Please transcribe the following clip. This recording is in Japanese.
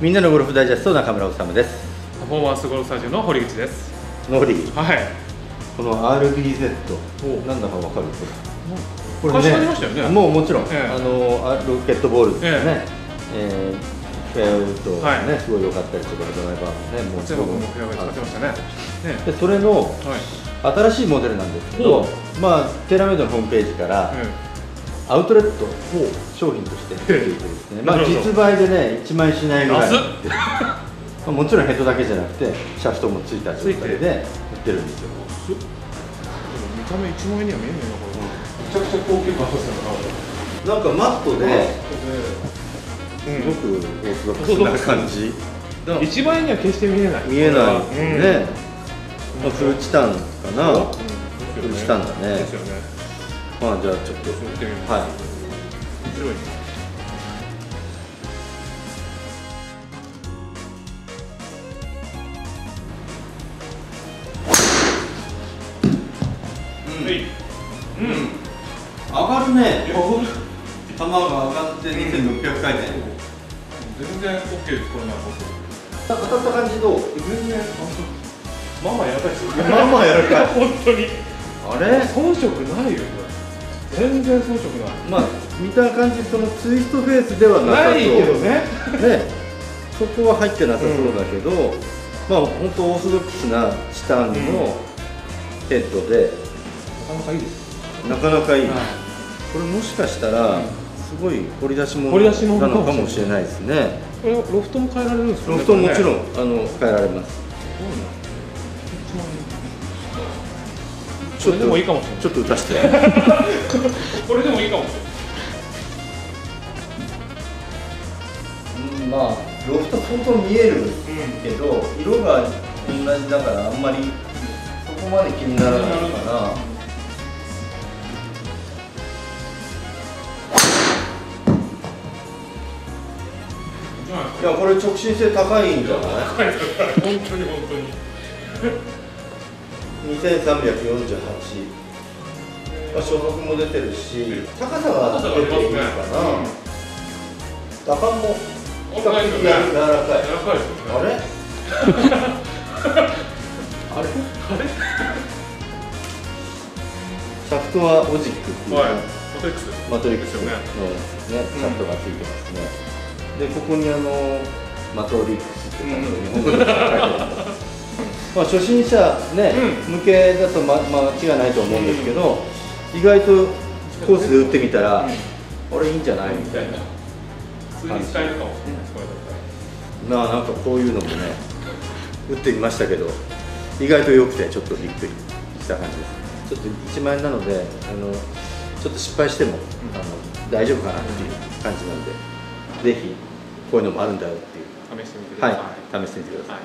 みんなのゴルフダイジェスト中村治です。パフォーマンスゴルフスタジオの堀口です。ノリ。はい。この RBZ おなんだかわかる？これ会社ありましたよね。もうもちろん、ええ。あのあロケットボールですね、えーフェアウッドがね、はい。すごい良かったりとかドライバーもねもう松山君もフェアウェイ使ってましたね。ねでそれのはい。新しいモデルなんですけどまあテーラメイドのホームページから、アウトレット商品として 出ていてですね、まあ、実売でね1万円しないぐらい。もちろんヘッドだけじゃなくてシャフトもついた状態で売ってるんですよ。見た目1万円には見えないなこれ。めちゃくちゃ高級感なんかマットでうんすごくオーソドックスな感じ、1万円には決して見えない。見えない。ですよね、まあ、フルチタンかな、うん。フルチタンだね。ですよねまあじゃあちょっと。見てみます。はい。面白いはいうん。上がるね。球が上がって2600回転、全然 OK ですこれなら僕当たった感じどう？全然まあまあやばいですよ。まあまあ柔らかい。本当に。あれ？遜色ないよこれ全然遜色ない。まあ見た感じそのツイストフェースではなさそう。ないけどね。ね。そこは入ってなさそうだけど、まあ本当オーソドックスなチタンのヘッドで、なかなかいいです。なかなかいい、はい。これもしかしたらすごい掘り出し物なのかもしれないですね。これロフトも変えられるんですよね。ロフトももちろん。ん、あの変えられますこれでもいいかもしれない。ちょっと打たしてこれでもいいかもしれない。うんまあロフト相当見えるけど、色が同じだからあんまりそこまで気にならないのかな、いやこれ直進性高いんじゃない？本当に本当に2348まあ所属も出てるし高さが出ていいかな。打感も比較的柔らかい。柔らかいですよね あれ？あれ？シャフトはオジックっていう、はい。マトリックス。ですマトリックス。のね。ね。シャフトがついてますね、でここにあのマトリックスって日本語で書いてあるまあ初心者ね、向けだと、ま、間違いないと思うんですけど、意外とコースで打ってみたら、これいいんじゃない？みたいな普通に使えるかもしれないあなんかこういうのもね打ってみましたけど意外と良くてちょっとびっくりした感じです。ちょっと1万円なのであのちょっと失敗しても、あの大丈夫かなっていう感じなんで、ぜひこういうのもあるんだよっていう。試してみてください。はい試してみてください